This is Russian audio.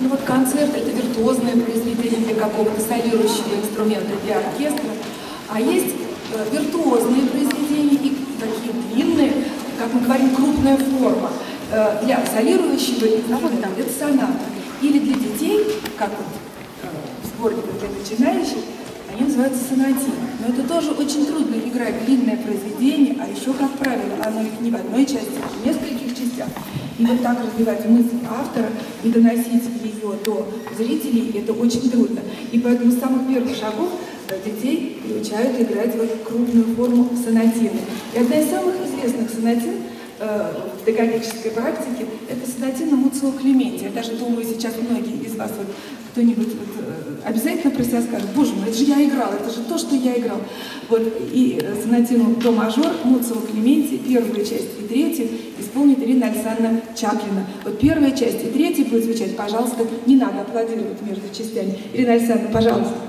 Ну вот концерт — это виртуозное произведение какого-то солирующего инструмента, для оркестра. А есть э, виртуозные произведения и такие длинные, как мы говорим, крупная форма. Э, для солирующего инструмента это соната. Или для детей, как вот э, в сборниках для начинающих, они называются сонатины. Но это тоже очень трудно играть длинное произведение, а еще, как правило, оно ведь не в одной части, а в нескольких. И вот так развивать мысль автора и доносить ее до зрителей, это очень трудно. И поэтому с самых первых шагов э, детей приучают играть вот крупную форму сонатины. И одна из самых известных сонатин э, в педагогической практике это сонатина Муцио Клементи. Я даже думаю, сейчас многие из вас вот кто-нибудь вот, э, обязательно про себя скажет, боже мой, это же я играл, это же то, что я играл. Вот, и э, сонатину до мажор Муцева Клементи, первая часть и третья, исполнит Ирина Александровна Чаплина. Вот первая часть и третья будет звучать, пожалуйста, не надо аплодировать между частями. Ирина Александровна, пожалуйста.